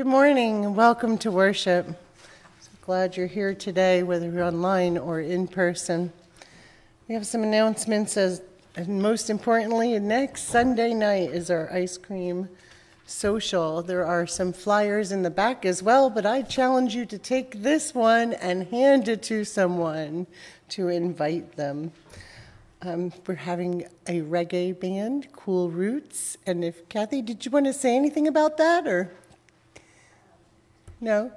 Good morning and welcome to worship. So glad you're here today, whether you're online or in person. We have some announcements as and most importantly, next Sunday night is our ice cream social. There are some flyers in the back as well, but I challenge you to take this one and hand it to someone to invite them. Um, we're having a reggae band, Cool Roots. And if Kathy, did you want to say anything about that or? No?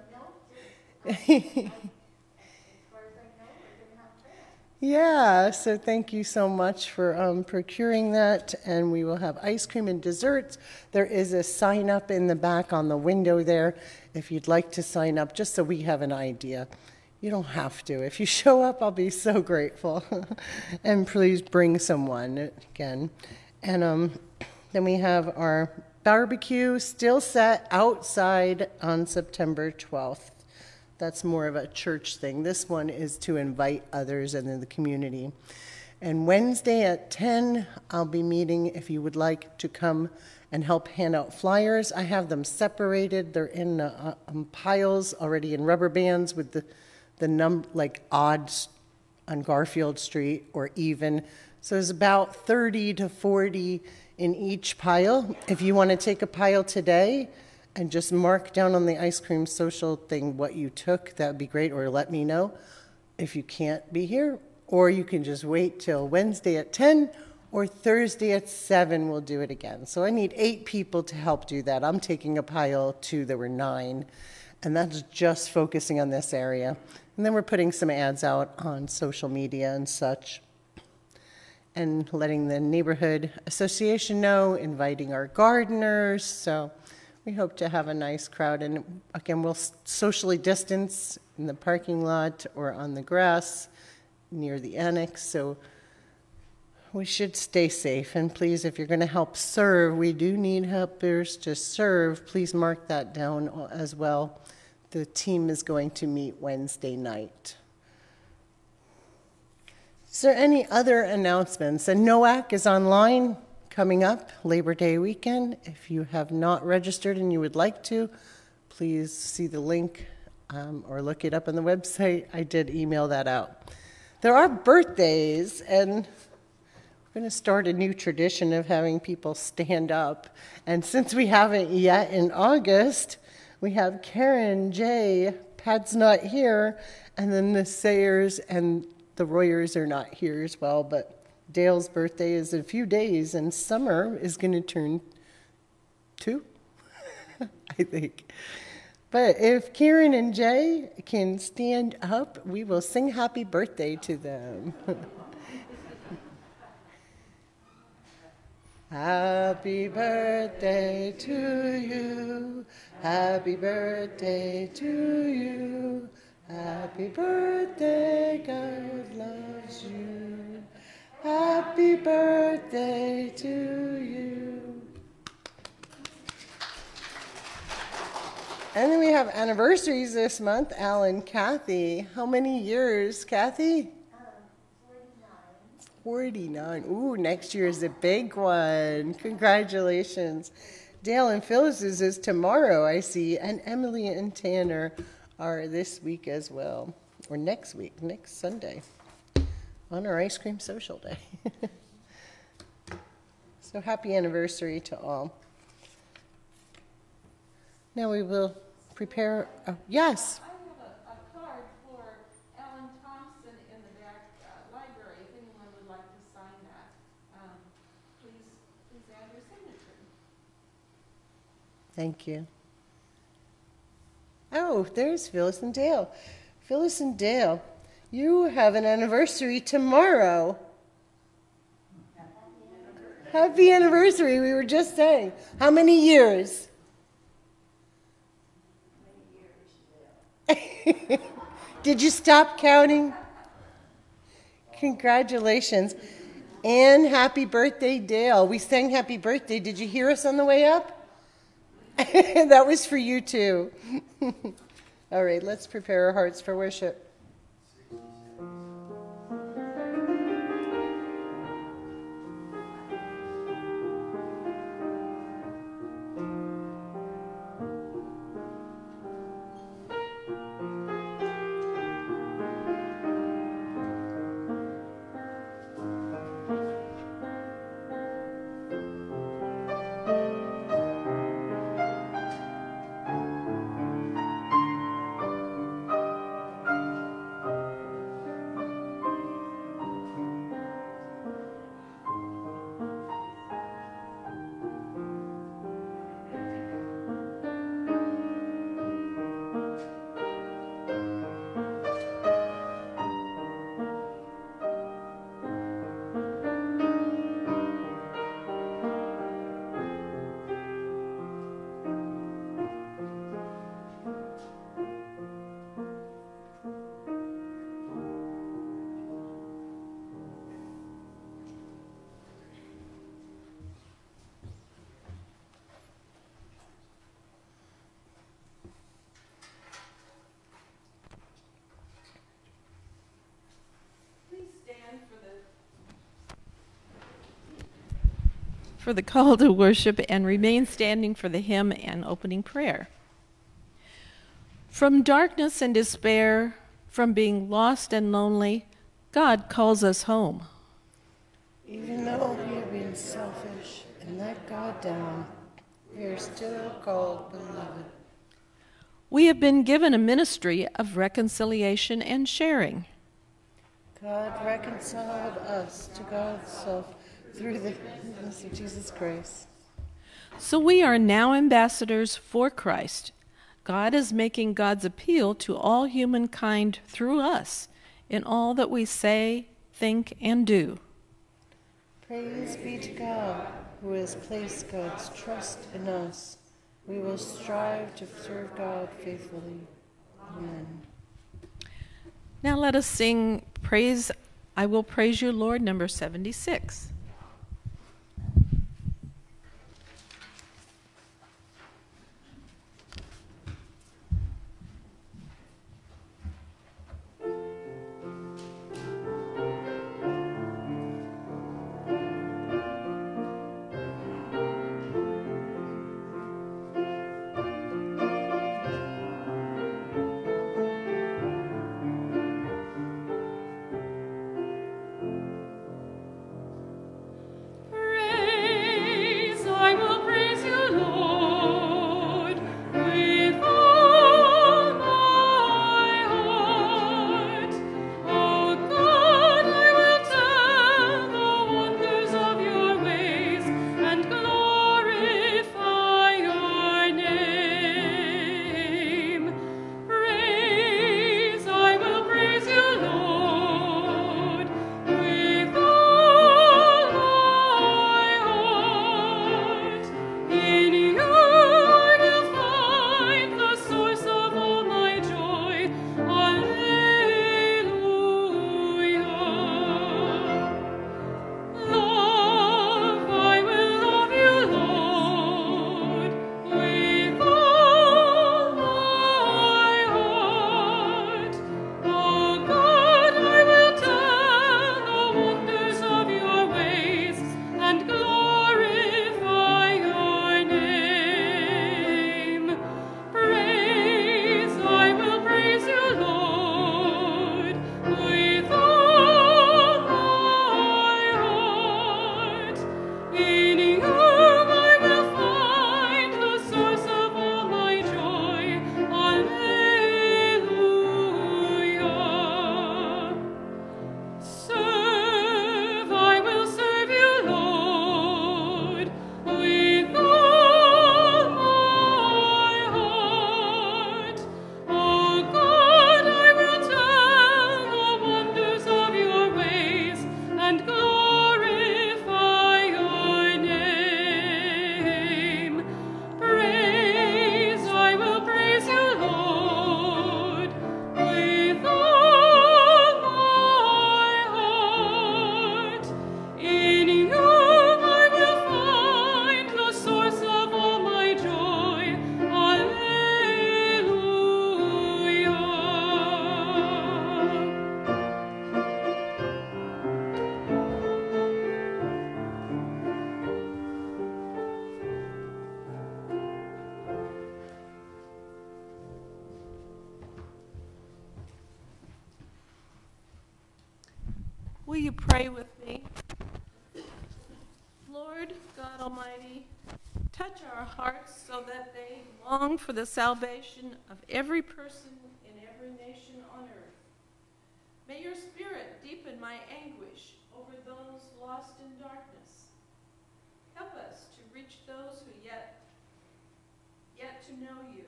yeah, so thank you so much for um, procuring that. And we will have ice cream and desserts. There is a sign up in the back on the window there if you'd like to sign up, just so we have an idea. You don't have to. If you show up, I'll be so grateful. and please bring someone again. And um, then we have our barbecue still set outside on September 12th. That's more of a church thing. This one is to invite others and in the community. And Wednesday at 10, I'll be meeting if you would like to come and help hand out flyers. I have them separated. They're in uh, um, piles already in rubber bands with the, the num like odds on Garfield Street or even. So there's about 30 to 40 in each pile. If you want to take a pile today and just mark down on the ice cream social thing what you took, that would be great, or let me know if you can't be here. Or you can just wait till Wednesday at 10 or Thursday at 7, we'll do it again. So I need eight people to help do that. I'm taking a pile too, there were nine, and that's just focusing on this area. And then we're putting some ads out on social media and such and letting the neighborhood association know, inviting our gardeners. So we hope to have a nice crowd. And again, we'll socially distance in the parking lot or on the grass near the annex. So we should stay safe. And please, if you're going to help serve, we do need helpers to serve. Please mark that down uh, as well. The team is going to meet Wednesday night. Is there any other announcements? And NOAC is online coming up Labor Day weekend. If you have not registered and you would like to, please see the link um, or look it up on the website. I did email that out. There are birthdays, and we're going to start a new tradition of having people stand up. And since we haven't yet in August, we have Karen J. Pat's not here, and then the Sayers and the Royers are not here as well, but Dale's birthday is a few days, and Summer is going to turn two, I think. But if Karen and Jay can stand up, we will sing happy birthday to them. happy birthday to you. Happy birthday to you. Happy birthday, God loves you. Happy birthday to you. And then we have anniversaries this month. Alan, Kathy. How many years, Kathy? 49. Ooh, next year is a big one. Congratulations. Dale and Phyllis's is tomorrow, I see, and Emily and Tanner are this week as well, or next week, next Sunday, on our ice cream social day. so happy anniversary to all. Now we will prepare, oh, yes. I have a, a card for Ellen Thompson in the back uh, library, if anyone would like to sign that. Um, please, please add your signature. Thank you. Oh, there's Phyllis and Dale. Phyllis and Dale, you have an anniversary tomorrow. Happy anniversary, we were just saying. How many years? Did you stop counting? Congratulations. And happy birthday, Dale. We sang happy birthday. Did you hear us on the way up? that was for you too. All right, let's prepare our hearts for worship. For the call to worship and remain standing for the hymn and opening prayer. From darkness and despair, from being lost and lonely, God calls us home. Even though we have been selfish and let God down, we are still called beloved. We have been given a ministry of reconciliation and sharing. God reconciled us to God's self through the goodness of Jesus Christ. So we are now ambassadors for Christ. God is making God's appeal to all humankind through us in all that we say, think, and do. Praise be to God, who has placed God's trust in us. We will strive to serve God faithfully. Amen. Now let us sing Praise, I Will Praise You, Lord, number 76. For the salvation of every person in every nation on earth. May your Spirit deepen my anguish over those lost in darkness. Help us to reach those who yet yet to know you,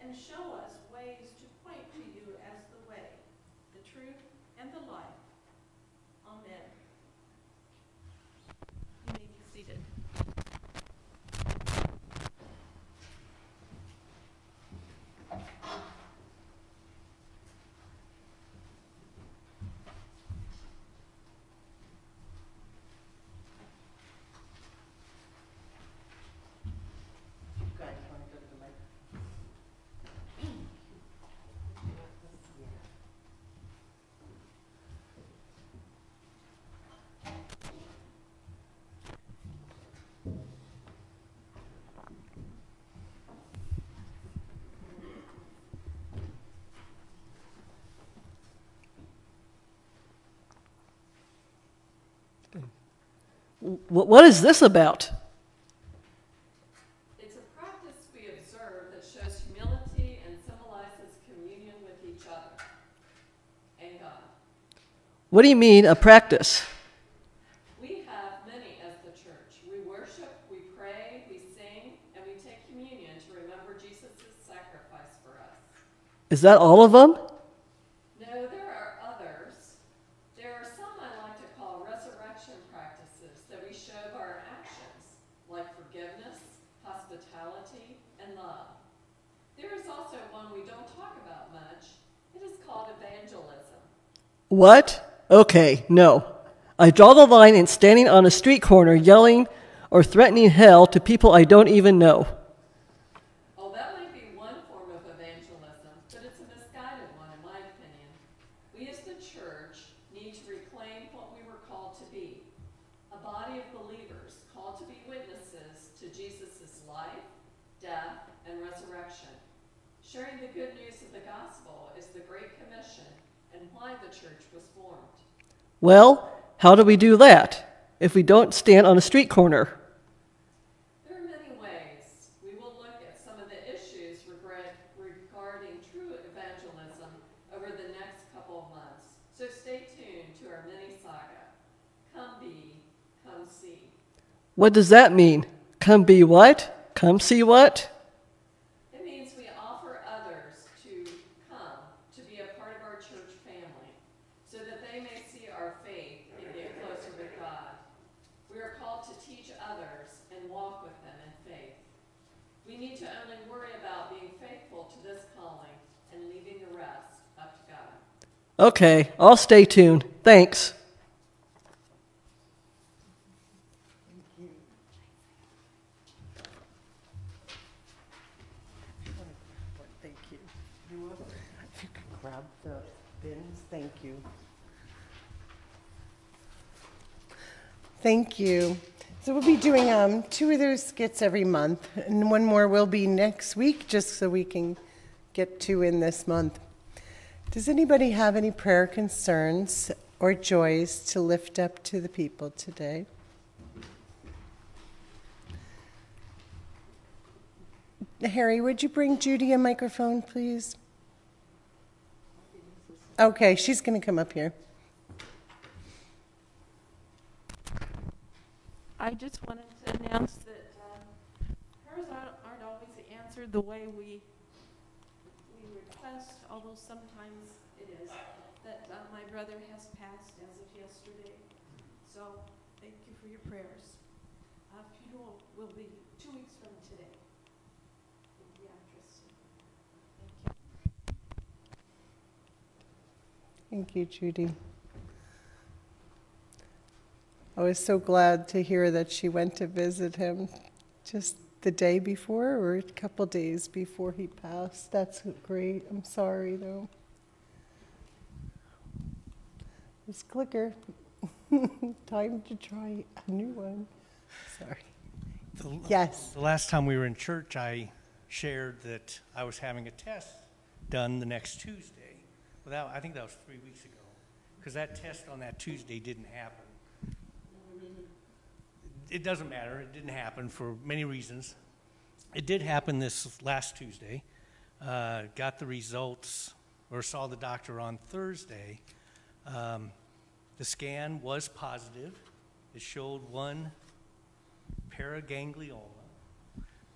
and show us ways to point to you as the way, the truth, and the life. Amen. You may be seated. Guys, wanna go to the mic? wh- what is this about? It's a practice we observe that shows humility and symbolizes communion with each other and God. What do you mean, a practice? We have many as the church. We worship, we pray, we sing, and we take communion to remember Jesus' sacrifice for us. Is that all of them? No, there are others. There are some I like to call resurrection practices that we show by our actions, like forgiveness, hospitality, and love. There is also one we don't talk about much. It is called evangelism. What? Okay, no. I draw the line in standing on a street corner yelling or threatening hell to people I don't even know. Oh, that might be one form of evangelism, but it's a misguided one, in my opinion. We as the church need to reclaim what we were called to be a body of believers called to be witnesses to Jesus' life, death, and resurrection. Sharing the good news of the gospel is the Great Commission and why the church was formed. Well, how do we do that if we don't stand on a street corner? There are many ways. We will look at some of the issues regarding true evangelism over the next couple of months. So stay tuned to our mini saga. Come be, come see. What does that mean? Come be what? Come see what? It means we offer others to come to be a part of our church family so that they may see our faith and get closer with God. We are called to teach others and walk with them in faith. We need to only worry about being faithful to this calling and leaving the rest up to God. Okay, I'll stay tuned. Thanks. Thank you. You grab the bins, thank you. Thank you. So we'll be doing um, two of those skits every month, and one more will be next week, just so we can get two in this month. Does anybody have any prayer concerns or joys to lift up to the people today? Harry, would you bring Judy a microphone, please? Okay, she's going to come up here. I just wanted to announce that um, prayers aren't always answered the way we, we request, although sometimes it is, that uh, my brother has passed as of yesterday. So thank you for your prayers. Uh, Funeral will be two weeks from today. Thank you. Thank you, Judy. I was so glad to hear that she went to visit him just the day before or a couple days before he passed. That's great. I'm sorry, though. This clicker. Time to try a new one. Sorry. The- Yes. The last time we were in church, I shared that I was having a test done the next Tuesday. Well, that, I think that was three weeks ago, because that test on that Tuesday didn't happen. It doesn't matter, it didn't happen for many reasons. It did happen this last Tuesday. Uh, got the results, or saw the doctor on Thursday. Um, the scan was positive. It showed one paraganglioma.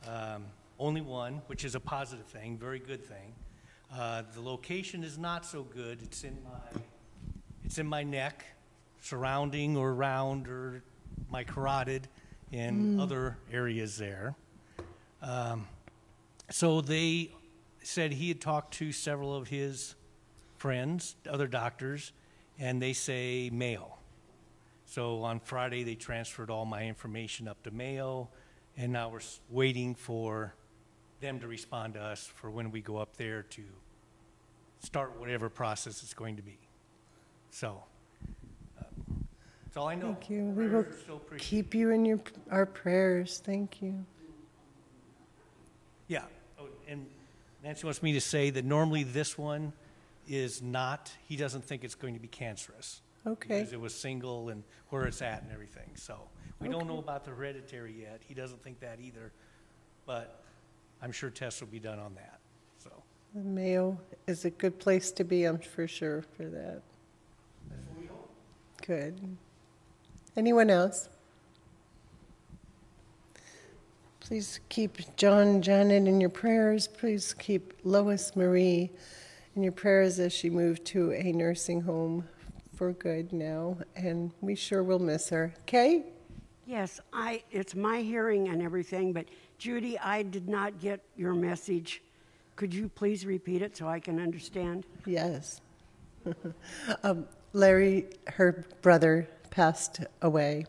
Um, only one, which is a positive thing, very good thing. Uh, the location is not so good. It's in my, it's in my neck, surrounding or around or my carotid and other areas there. Um, so they said he had talked to several of his friends, other doctors, and they say Mayo. So on Friday, they transferred all my information up to Mayo, and now we're waiting for them to respond to us for when we go up there to start whatever process it's going to be. So, that's all I know. Thank you. We will keep you in your our prayers. Thank you. Yeah, oh, and Nancy wants me to say that normally this one is not, he doesn't think it's going to be cancerous. Okay, Because it was single and where it's at and everything, so. We don't know about the hereditary yet. He doesn't think that either, but I'm sure tests will be done on that, so. the Mayo is a good place to be, I'm for sure, for that. Good. Anyone else? Please keep John, Janet in your prayers. Please keep Lois Marie in your prayers as she moved to a nursing home for good now, and we sure will miss her. Kay? Yes, I, it's my hearing and everything, but Judy, I did not get your message. Could you please repeat it so I can understand? Yes. um, Larry, her brother, passed away.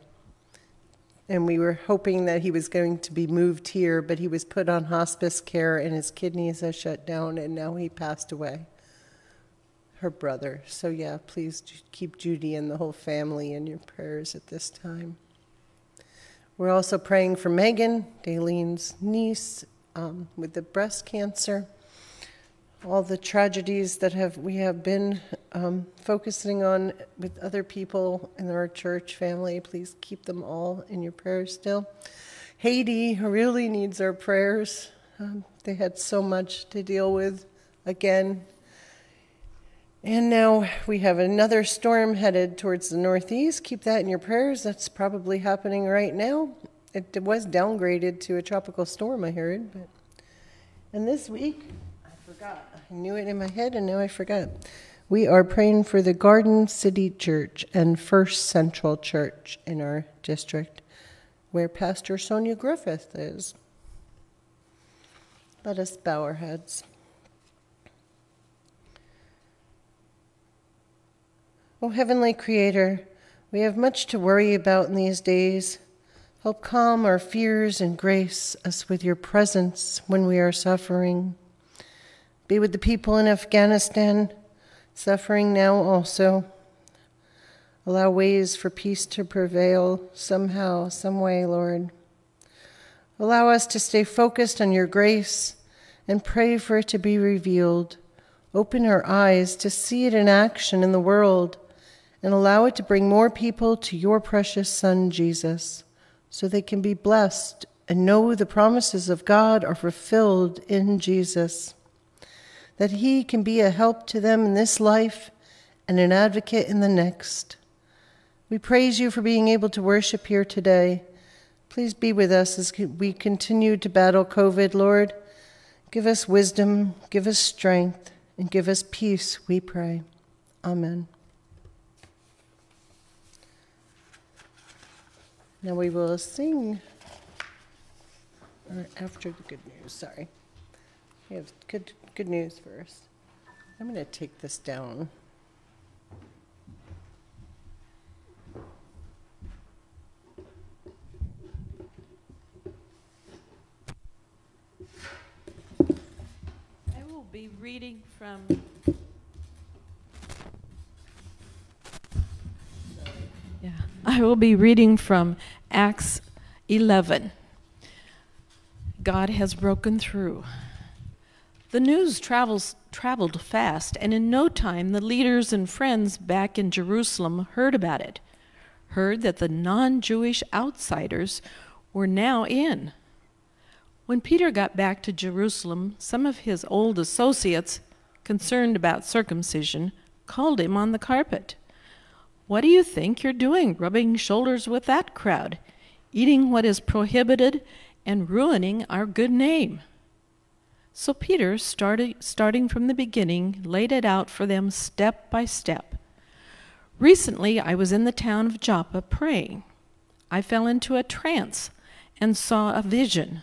And we were hoping that he was going to be moved here, but he was put on hospice care and his kidneys have shut down, and now he passed away. Her brother. So, yeah, please keep Judy and the whole family in your prayers at this time. We're also praying for Megan, Dalene's niece, um, with the breast cancer all the tragedies that have we have been um, focusing on with other people in our church family. Please keep them all in your prayers still. Haiti really needs our prayers. Um, they had so much to deal with again. And now we have another storm headed towards the northeast. Keep that in your prayers. That's probably happening right now. It was downgraded to a tropical storm, I heard. But and this week, I forgot. I knew it in my head and now I forgot. We are praying for the Garden City Church and First Central Church in our district, where Pastor Sonia Griffith is. Let us bow our heads. O Heavenly Creator, we have much to worry about in these days. Help calm our fears and grace us with your presence when we are suffering. Be with the people in Afghanistan, suffering now also. Allow ways for peace to prevail somehow, some way, Lord. Allow us to stay focused on your grace and pray for it to be revealed. Open our eyes to see it in action in the world and allow it to bring more people to your precious Son, Jesus, so they can be blessed and know the promises of God are fulfilled in Jesus that He can be a help to them in this life and an advocate in the next. We praise you for being able to worship here today. Please be with us as we continue to battle COVID, Lord. Give us wisdom, give us strength, and give us peace, we pray. Amen. Now we will sing after the good news, sorry. We have good good news first. I'm going to take this down. I will be reading from. Yeah, I will be reading from Acts 11. God has broken through. The news travels, traveled fast, and in no time the leaders and friends back in Jerusalem heard about it, heard that the non Jewish outsiders were now in. When Peter got back to Jerusalem, some of his old associates, concerned about circumcision, called him on the carpet. What do you think you're doing, rubbing shoulders with that crowd, eating what is prohibited, and ruining our good name? So Peter, started, starting from the beginning, laid it out for them step by step. Recently, I was in the town of Joppa praying. I fell into a trance and saw a vision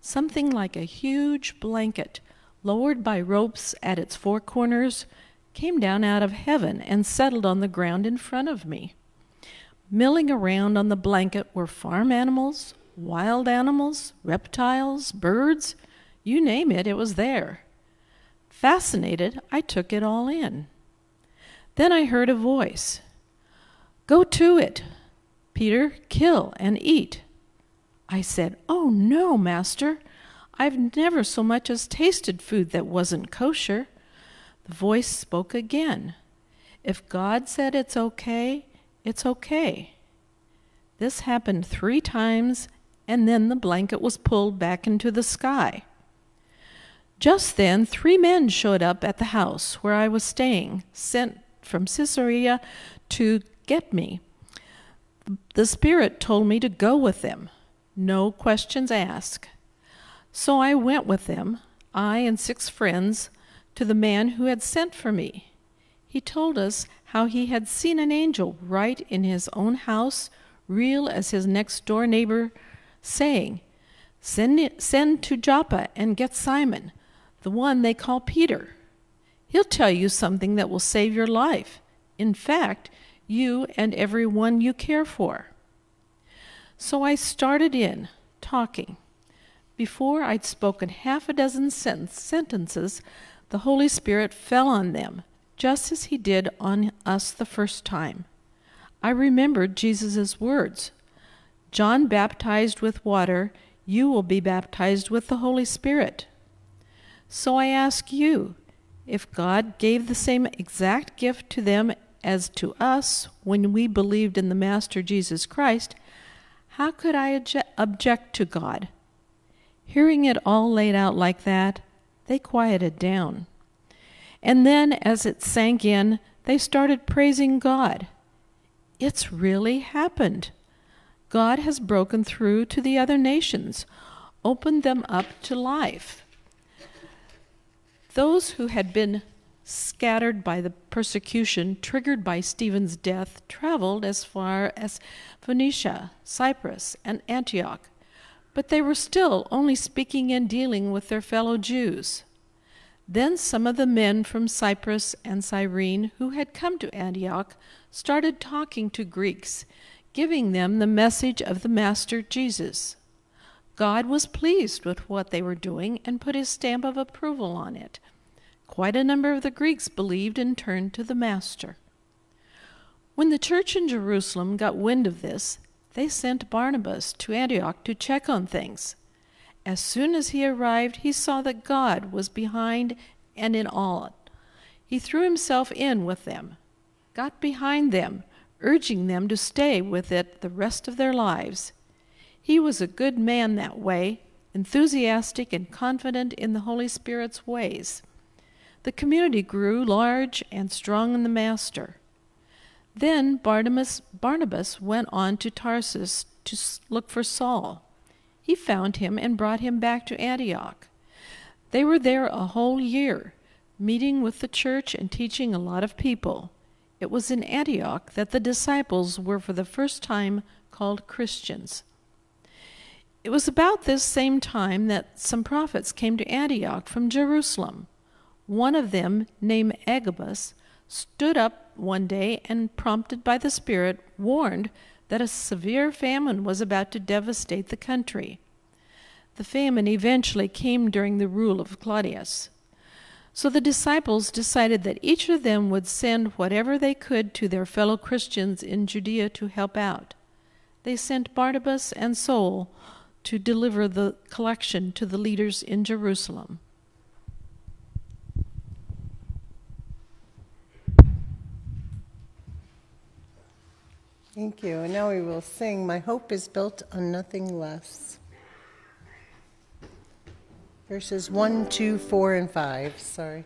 something like a huge blanket, lowered by ropes at its four corners, came down out of heaven and settled on the ground in front of me. Milling around on the blanket were farm animals, wild animals, reptiles, birds you name it, it was there. Fascinated, I took it all in. Then I heard a voice Go to it, Peter, kill and eat. I said, Oh, no, Master. I've never so much as tasted food that wasn't kosher. The voice spoke again. If God said it's okay, it's okay. This happened three times, and then the blanket was pulled back into the sky. Just then, three men showed up at the house where I was staying, sent from Caesarea to get me. The Spirit told me to go with them, no questions asked. So I went with them, I and six friends, to the man who had sent for me. He told us how he had seen an angel right in his own house, real as his next door neighbor, saying, Send, send to Joppa and get Simon, the one they call Peter. He'll tell you something that will save your life. In fact, you and everyone you care for. So I started in, talking. Before I'd spoken half a dozen sen- sentences, the Holy Spirit fell on them, just as He did on us the first time. I remembered Jesus' words John baptized with water, you will be baptized with the Holy Spirit. So I ask you, if God gave the same exact gift to them as to us when we believed in the Master Jesus Christ, how could I object to God? Hearing it all laid out like that, they quieted down. And then, as it sank in, they started praising God. It's really happened. God has broken through to the other nations, opened them up to life. Those who had been scattered by the persecution triggered by Stephen's death traveled as far as Phoenicia, Cyprus, and Antioch, but they were still only speaking and dealing with their fellow Jews. Then some of the men from Cyprus and Cyrene who had come to Antioch started talking to Greeks, giving them the message of the Master Jesus. God was pleased with what they were doing and put his stamp of approval on it. Quite a number of the Greeks believed and turned to the Master. When the church in Jerusalem got wind of this, they sent Barnabas to Antioch to check on things. As soon as he arrived, he saw that God was behind and in all. He threw himself in with them, got behind them, urging them to stay with it the rest of their lives. He was a good man that way, enthusiastic and confident in the Holy Spirit's ways. The community grew large and strong in the Master. Then Barnabas, Barnabas went on to Tarsus to look for Saul. He found him and brought him back to Antioch. They were there a whole year, meeting with the church and teaching a lot of people. It was in Antioch that the disciples were for the first time called Christians. It was about this same time that some prophets came to Antioch from Jerusalem. One of them, named Agabus, stood up one day and, prompted by the Spirit, warned that a severe famine was about to devastate the country. The famine eventually came during the rule of Claudius. So the disciples decided that each of them would send whatever they could to their fellow Christians in Judea to help out. They sent Barnabas and Saul to deliver the collection to the leaders in Jerusalem. Thank you. And now we will sing My Hope is Built on Nothing Less. Verses 1, 2, 4, and 5. Sorry.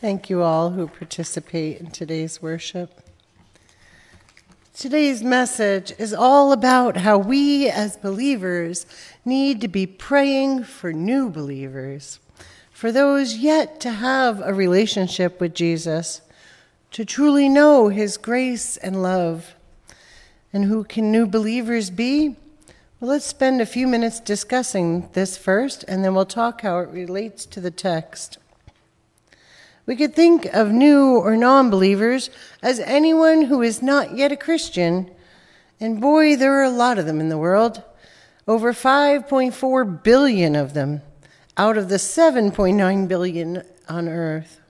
Thank you all who participate in today's worship. Today's message is all about how we as believers need to be praying for new believers, for those yet to have a relationship with Jesus, to truly know his grace and love. And who can new believers be? Well, let's spend a few minutes discussing this first, and then we'll talk how it relates to the text. We could think of new or non believers as anyone who is not yet a Christian, and boy, there are a lot of them in the world. Over 5.4 billion of them out of the 7.9 billion on earth.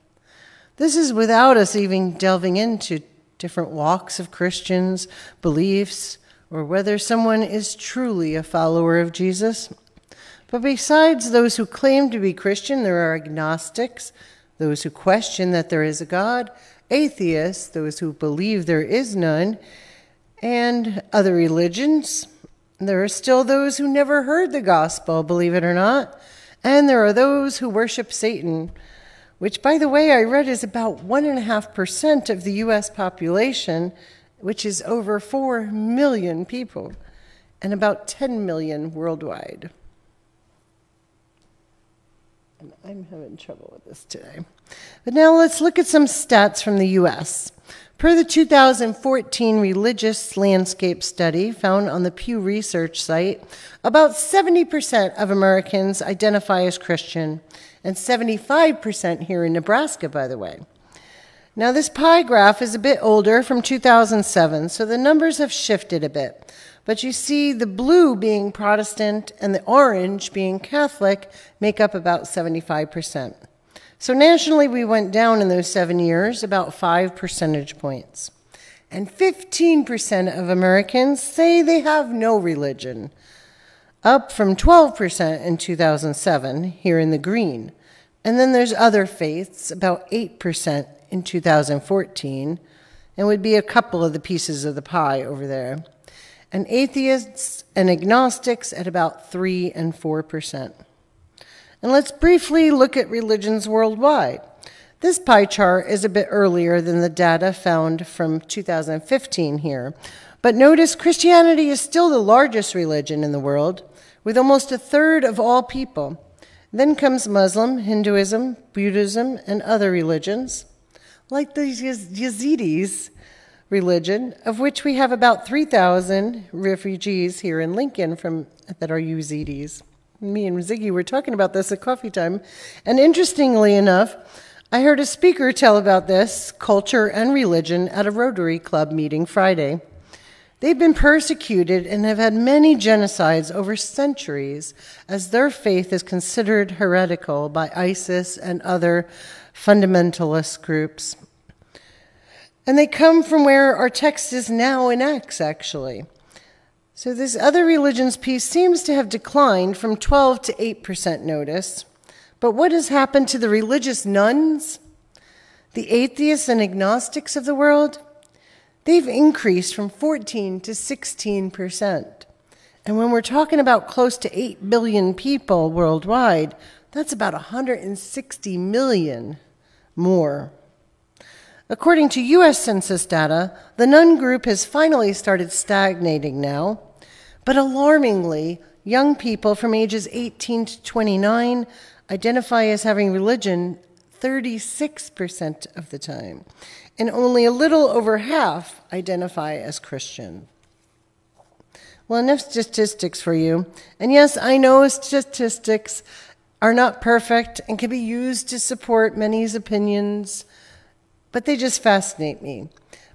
This is without us even delving into different walks of Christians, beliefs, or whether someone is truly a follower of Jesus. But besides those who claim to be Christian, there are agnostics, those who question that there is a God, atheists, those who believe there is none, and other religions. There are still those who never heard the gospel, believe it or not, and there are those who worship Satan, which, by the way, I read is about 1.5% of the U.S. population which is over 4 million people and about 10 million worldwide. And I'm having trouble with this today. But now let's look at some stats from the US. Per the 2014 Religious Landscape Study found on the Pew Research site, about 70% of Americans identify as Christian, and 75% here in Nebraska, by the way. Now, this pie graph is a bit older from 2007, so the numbers have shifted a bit. But you see the blue being Protestant and the orange being Catholic make up about 75%. So nationally, we went down in those seven years about five percentage points. And 15% of Americans say they have no religion, up from 12% in 2007 here in the green. And then there's other faiths, about 8% in 2014, and would be a couple of the pieces of the pie over there. And atheists and agnostics at about 3 and 4%. And let's briefly look at religions worldwide. This pie chart is a bit earlier than the data found from 2015 here. But notice Christianity is still the largest religion in the world, with almost a third of all people. Then comes Muslim, Hinduism, Buddhism, and other religions like the Yazidis religion, of which we have about 3,000 refugees here in Lincoln from, that are Yazidis. Me and Ziggy were talking about this at coffee time. And interestingly enough, I heard a speaker tell about this culture and religion at a Rotary Club meeting Friday. They've been persecuted and have had many genocides over centuries as their faith is considered heretical by ISIS and other fundamentalist groups. And they come from where our text is now in Acts, actually. So this other religions piece seems to have declined from 12 to 8% notice. But what has happened to the religious nones, the atheists and agnostics of the world? They've increased from 14 to 16%. And when we're talking about close to 8 billion people worldwide, that's about 160 million more. According to U.S. Census data, the none group has finally started stagnating now, but alarmingly, young people from ages 18 to 29 identify as having religion 36% of the time, and only a little over half identify as Christian. Well, enough statistics for you. And yes, I know statistics are not perfect and can be used to support many's opinions, but they just fascinate me.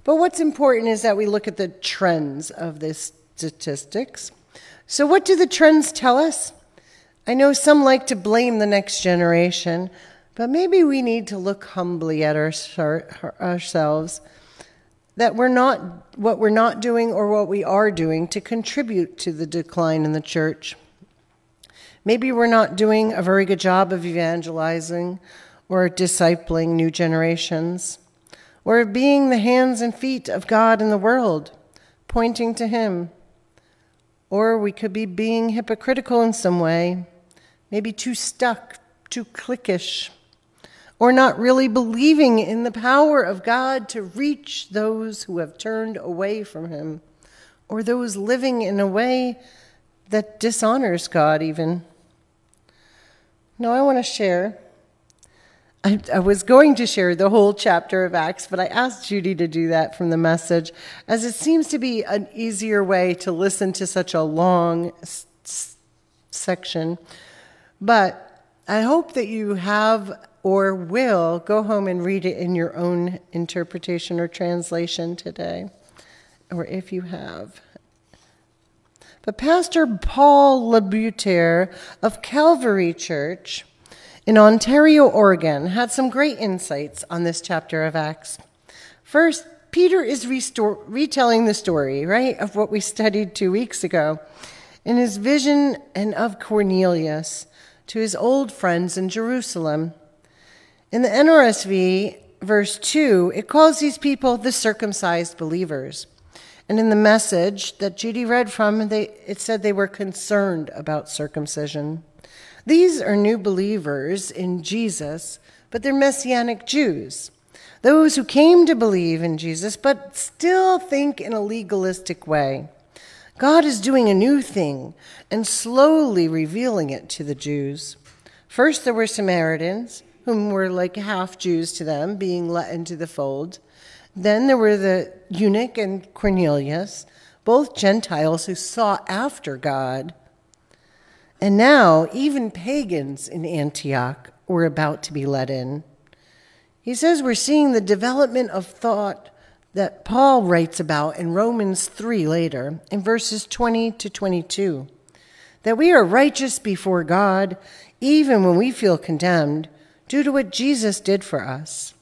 But what's important is that we look at the trends of these statistics. So, what do the trends tell us? I know some like to blame the next generation, but maybe we need to look humbly at our, ourselves that we're not what we're not doing or what we are doing to contribute to the decline in the church. Maybe we're not doing a very good job of evangelizing or discipling new generations, or of being the hands and feet of God in the world, pointing to Him. Or we could be being hypocritical in some way, maybe too stuck, too cliquish. or not really believing in the power of God to reach those who have turned away from Him, or those living in a way that dishonors God, even. Now, I want to share. I, I, was going to share the whole chapter of Acts, but I asked Judy to do that from the message, as it seems to be an easier way to listen to such a long s- section. But I hope that you have or will go home and read it in your own interpretation or translation today, or if you have. But Pastor Paul LeButer of Calvary Church in Ontario, Oregon, had some great insights on this chapter of Acts. First, Peter is retelling the story, right, of what we studied two weeks ago in his vision and of Cornelius to his old friends in Jerusalem. In the NRSV, verse 2, it calls these people the circumcised believers. And in the message that Judy read from, they, it said they were concerned about circumcision. These are new believers in Jesus, but they're Messianic Jews. Those who came to believe in Jesus, but still think in a legalistic way. God is doing a new thing and slowly revealing it to the Jews. First, there were Samaritans, whom were like half Jews to them, being let into the fold. Then there were the eunuch and Cornelius, both Gentiles who sought after God. And now, even pagans in Antioch were about to be let in. He says we're seeing the development of thought that Paul writes about in Romans 3 later, in verses 20 to 22. That we are righteous before God even when we feel condemned due to what Jesus did for us.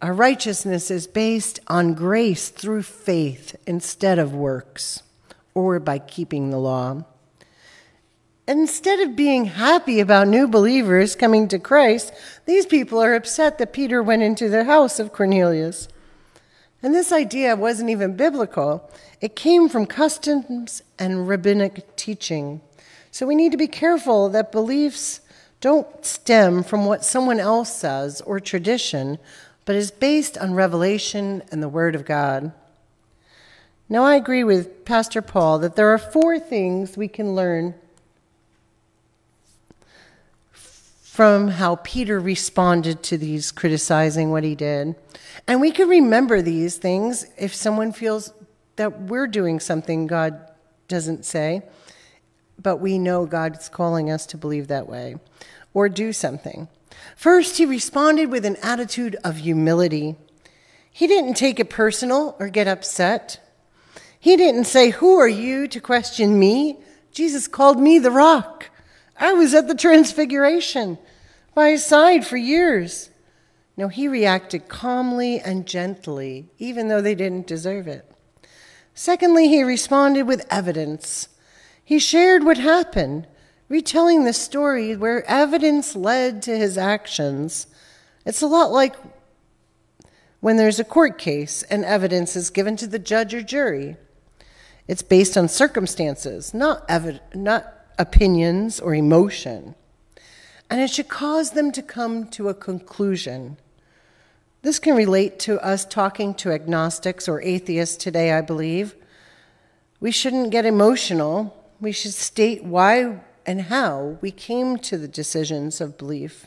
Our righteousness is based on grace through faith instead of works or by keeping the law. Instead of being happy about new believers coming to Christ, these people are upset that Peter went into the house of Cornelius. And this idea wasn't even biblical, it came from customs and rabbinic teaching. So we need to be careful that beliefs don't stem from what someone else says or tradition, but is based on revelation and the Word of God. Now, I agree with Pastor Paul that there are four things we can learn from how Peter responded to these criticizing what he did. And we can remember these things if someone feels that we're doing something God doesn't say, but we know God's calling us to believe that way or do something. First, he responded with an attitude of humility. He didn't take it personal or get upset. He didn't say, Who are you to question me? Jesus called me the rock. I was at the transfiguration by his side for years. No, he reacted calmly and gently, even though they didn't deserve it. Secondly, he responded with evidence. He shared what happened, retelling the story where evidence led to his actions. It's a lot like when there's a court case and evidence is given to the judge or jury. It's based on circumstances, not, evi- not opinions or emotion. And it should cause them to come to a conclusion. This can relate to us talking to agnostics or atheists today, I believe. We shouldn't get emotional. We should state why and how we came to the decisions of belief.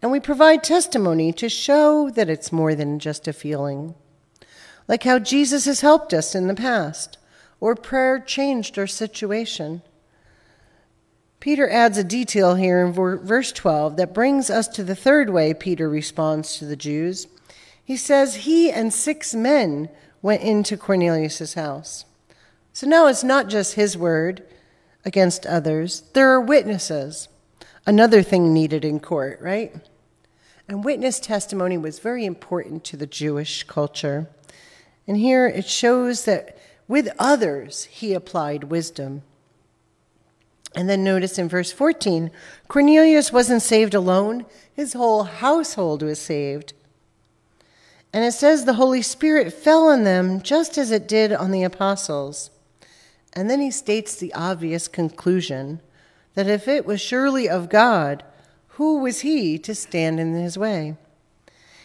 And we provide testimony to show that it's more than just a feeling. Like how Jesus has helped us in the past, or prayer changed our situation. Peter adds a detail here in verse 12 that brings us to the third way Peter responds to the Jews. He says, He and six men went into Cornelius' house. So now it's not just his word against others, there are witnesses. Another thing needed in court, right? And witness testimony was very important to the Jewish culture. And here it shows that with others he applied wisdom. And then notice in verse 14 Cornelius wasn't saved alone, his whole household was saved. And it says the Holy Spirit fell on them just as it did on the apostles. And then he states the obvious conclusion that if it was surely of God, who was he to stand in his way?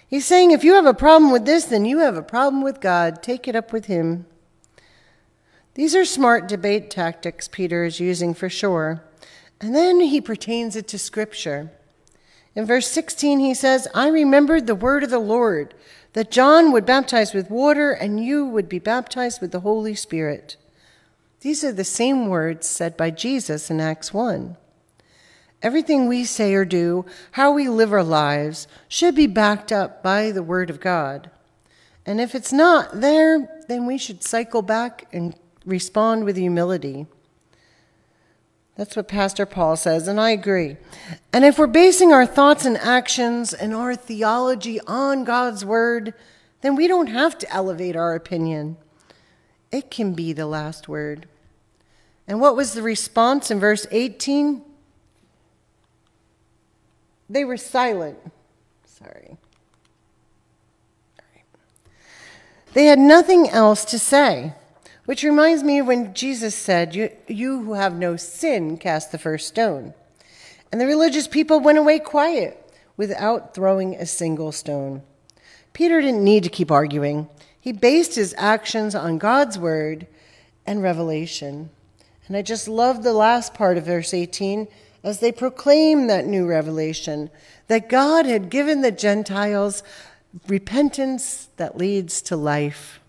He's saying, if you have a problem with this, then you have a problem with God. Take it up with him. These are smart debate tactics Peter is using for sure. And then he pertains it to Scripture. In verse 16, he says, I remembered the word of the Lord, that John would baptize with water, and you would be baptized with the Holy Spirit. These are the same words said by Jesus in Acts 1. Everything we say or do, how we live our lives, should be backed up by the Word of God. And if it's not there, then we should cycle back and respond with humility. That's what Pastor Paul says, and I agree. And if we're basing our thoughts and actions and our theology on God's Word, then we don't have to elevate our opinion. It can be the last word. And what was the response in verse 18? They were silent. Sorry. They had nothing else to say, which reminds me when Jesus said, you, you who have no sin, cast the first stone. And the religious people went away quiet without throwing a single stone. Peter didn't need to keep arguing. He based his actions on God's word and revelation. And I just love the last part of verse 18 as they proclaim that new revelation that God had given the Gentiles repentance that leads to life.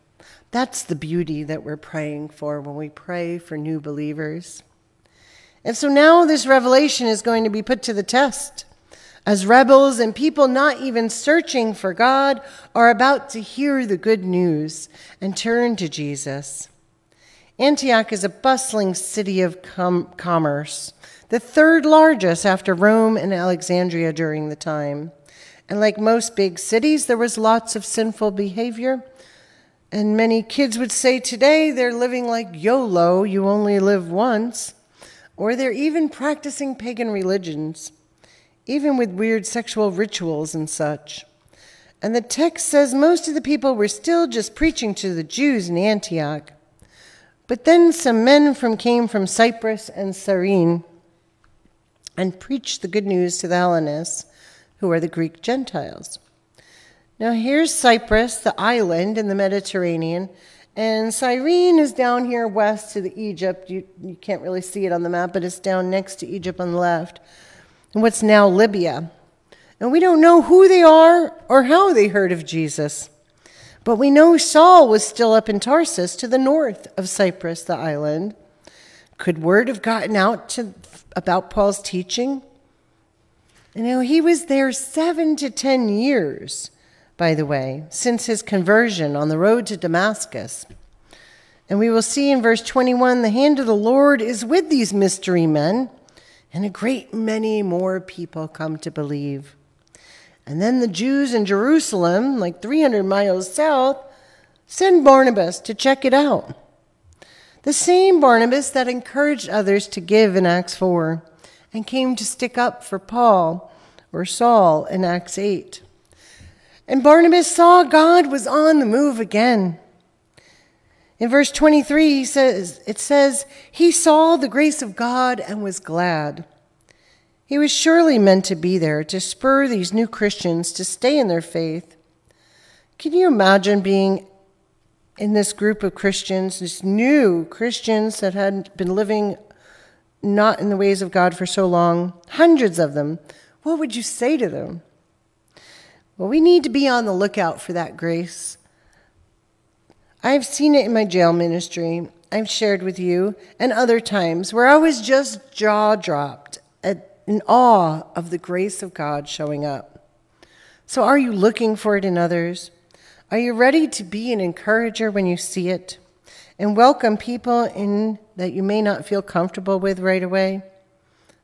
That's the beauty that we're praying for when we pray for new believers. And so now this revelation is going to be put to the test as rebels and people not even searching for God are about to hear the good news and turn to Jesus. Antioch is a bustling city of com- commerce, the third largest after Rome and Alexandria during the time. And like most big cities, there was lots of sinful behavior. And many kids would say today they're living like YOLO, you only live once. Or they're even practicing pagan religions, even with weird sexual rituals and such. And the text says most of the people were still just preaching to the Jews in Antioch. But then some men from, came from Cyprus and Cyrene and preached the good news to the Hellenists, who are the Greek Gentiles. Now, here's Cyprus, the island in the Mediterranean, and Cyrene is down here west to the Egypt. You, you can't really see it on the map, but it's down next to Egypt on the left, and what's now Libya. And we don't know who they are or how they heard of Jesus. But we know Saul was still up in Tarsus to the north of Cyprus, the island. Could word have gotten out to, about Paul's teaching? You know, he was there seven to ten years, by the way, since his conversion on the road to Damascus. And we will see in verse 21 the hand of the Lord is with these mystery men, and a great many more people come to believe. And then the Jews in Jerusalem, like 300 miles south, send Barnabas to check it out. The same Barnabas that encouraged others to give in Acts 4 and came to stick up for Paul or Saul in Acts 8. And Barnabas saw God was on the move again. In verse 23, he says, it says, He saw the grace of God and was glad. He was surely meant to be there to spur these new Christians to stay in their faith. Can you imagine being in this group of Christians, these new Christians that had been living not in the ways of God for so long, hundreds of them? What would you say to them? Well, we need to be on the lookout for that grace. I've seen it in my jail ministry. I've shared with you, and other times where I was just jaw dropped in awe of the grace of God showing up. So, are you looking for it in others? Are you ready to be an encourager when you see it and welcome people in that you may not feel comfortable with right away?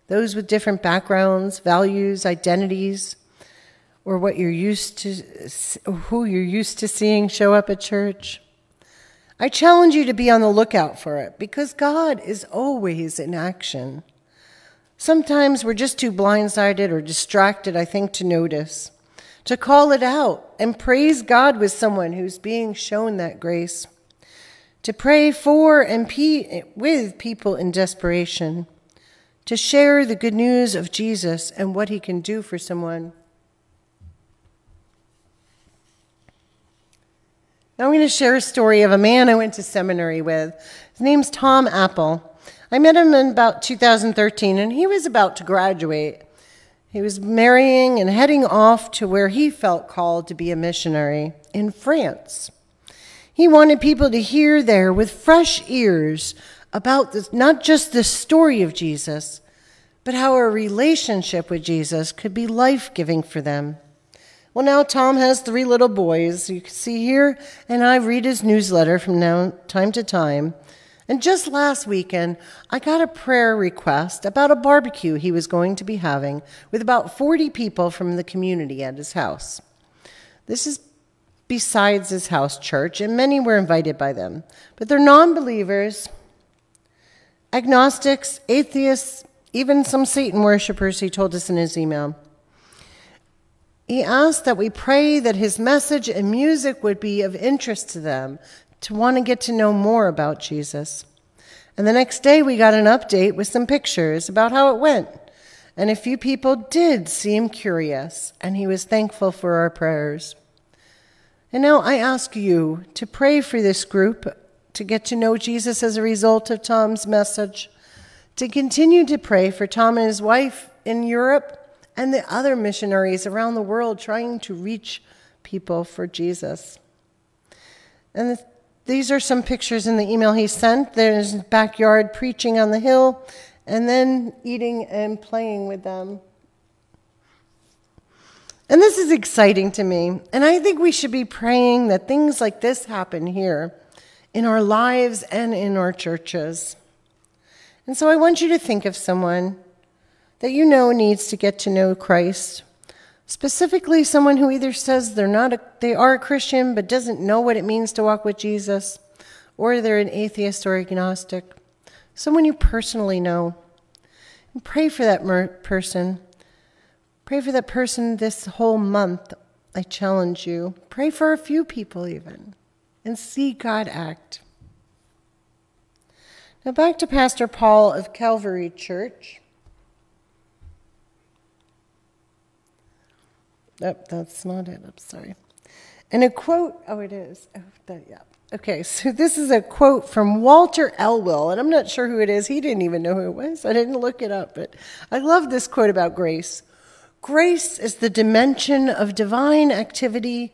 Those with different backgrounds, values, identities, or what you're used to, who you're used to seeing show up at church. I challenge you to be on the lookout for it because God is always in action. Sometimes we're just too blindsided or distracted, I think, to notice, to call it out and praise God with someone who's being shown that grace, to pray for and with people in desperation, to share the good news of Jesus and what he can do for someone. Now I'm going to share a story of a man I went to seminary with. His name's Tom Apple. I met him in about 2013, and he was about to graduate. He was marrying and heading off to where he felt called to be a missionary in France. He wanted people to hear there with fresh ears about this, not just the story of Jesus, but how a relationship with Jesus could be life giving for them. Well, now Tom has three little boys, you can see here, and I read his newsletter from now time to time. And just last weekend, I got a prayer request about a barbecue he was going to be having with about 40 people from the community at his house. This is besides his house church, and many were invited by them. But they're non believers, agnostics, atheists, even some Satan worshippers, he told us in his email. He asked that we pray that his message and music would be of interest to them, to want to get to know more about Jesus. And the next day, we got an update with some pictures about how it went. And a few people did seem curious, and he was thankful for our prayers. And now I ask you to pray for this group to get to know Jesus as a result of Tom's message, to continue to pray for Tom and his wife in Europe and the other missionaries around the world trying to reach people for Jesus. And the, these are some pictures in the email he sent. There's backyard preaching on the hill, and then eating and playing with them. And this is exciting to me. And I think we should be praying that things like this happen here in our lives and in our churches. And so I want you to think of someone that you know needs to get to know Christ. Specifically, someone who either says they're not a, they are a Christian but doesn't know what it means to walk with Jesus, or they're an atheist or agnostic. Someone you personally know. And pray for that person. Pray for that person this whole month. I challenge you. Pray for a few people, even, and see God act. Now, back to Pastor Paul of Calvary Church. Oh, that's not it. I'm sorry. And a quote, oh, it is. Oh, that, yeah. Okay, so this is a quote from Walter Elwell, and I'm not sure who it is. He didn't even know who it was. I didn't look it up, but I love this quote about grace. Grace is the dimension of divine activity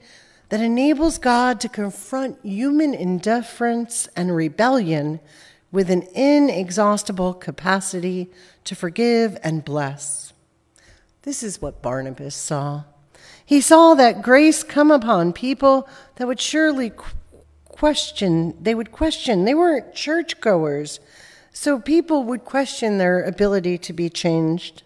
that enables God to confront human indifference and rebellion with an inexhaustible capacity to forgive and bless. This is what Barnabas saw. He saw that grace come upon people that would surely question, they would question, they weren't churchgoers, so people would question their ability to be changed.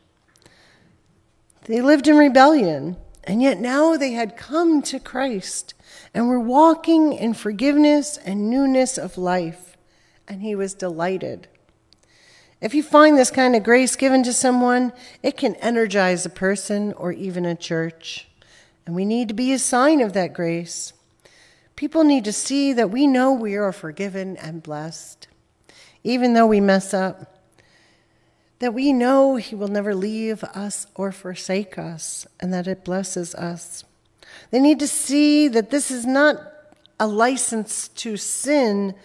They lived in rebellion, and yet now they had come to Christ and were walking in forgiveness and newness of life, and he was delighted. If you find this kind of grace given to someone, it can energize a person or even a church. And we need to be a sign of that grace. People need to see that we know we are forgiven and blessed, even though we mess up. That we know He will never leave us or forsake us, and that it blesses us. They need to see that this is not a license to sin,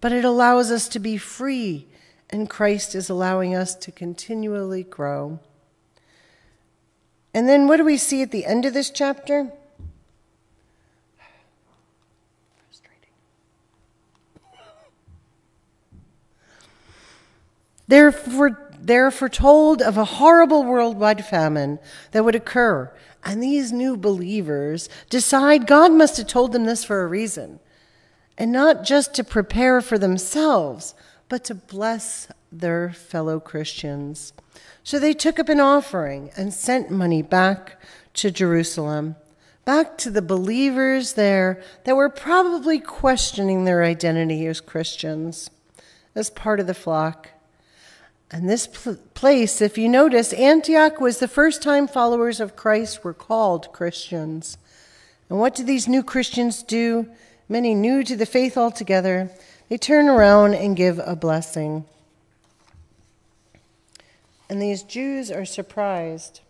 but it allows us to be free, and Christ is allowing us to continually grow. And then what do we see at the end of this chapter? Therefore, they're foretold of a horrible worldwide famine that would occur. And these new believers decide God must have told them this for a reason. And not just to prepare for themselves, but to bless their fellow Christians. So they took up an offering and sent money back to Jerusalem, back to the believers there that were probably questioning their identity as Christians, as part of the flock. And this pl- place, if you notice, Antioch was the first time followers of Christ were called Christians. And what do these new Christians do? Many new to the faith altogether. They turn around and give a blessing. and these Jews are surprised.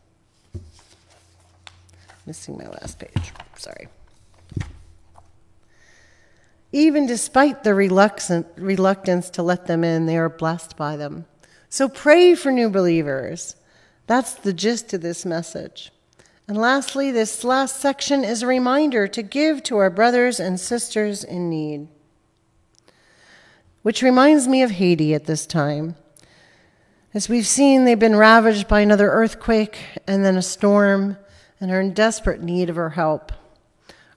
Missing my last page. Sorry. Even despite the reluctance to let them in, they are blessed by them. So pray for new believers. That's the gist of this message. And lastly, this last section is a reminder to give to our brothers and sisters in need. Which reminds me of Haiti at this time. As we've seen, they've been ravaged by another earthquake and then a storm and are in desperate need of our help.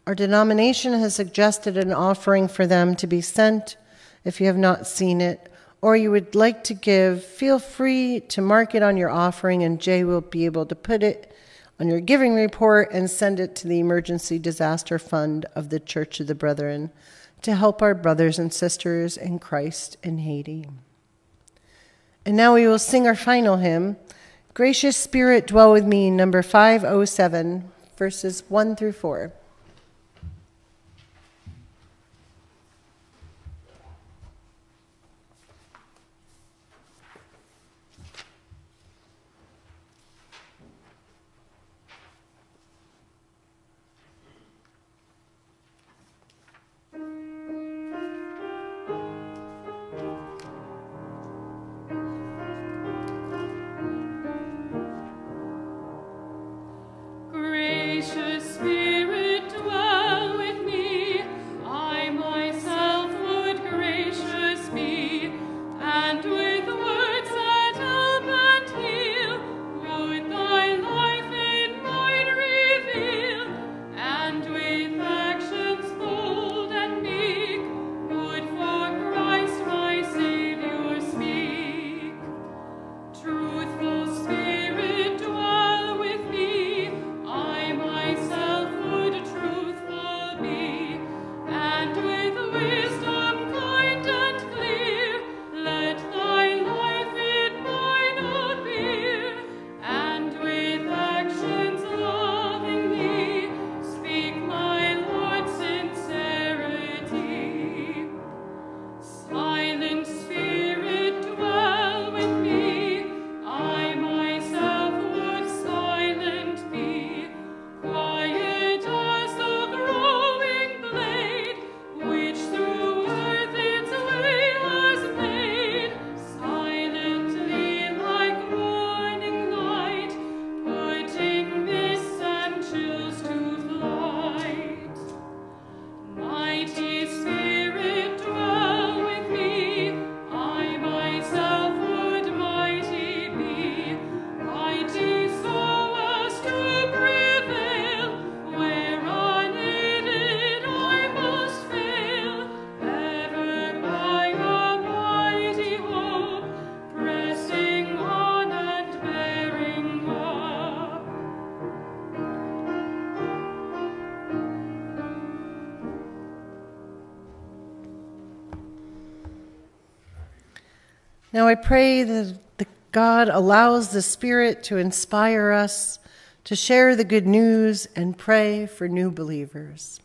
Our denomination has suggested an offering for them to be sent. If you have not seen it or you would like to give, feel free to mark it on your offering, and Jay will be able to put it on your giving report and send it to the Emergency Disaster Fund of the Church of the Brethren to help our brothers and sisters in Christ in Haiti. And now we will sing our final hymn, Gracious Spirit, Dwell with Me, number 507, verses 1 through 4. I pray that God allows the Spirit to inspire us to share the good news and pray for new believers.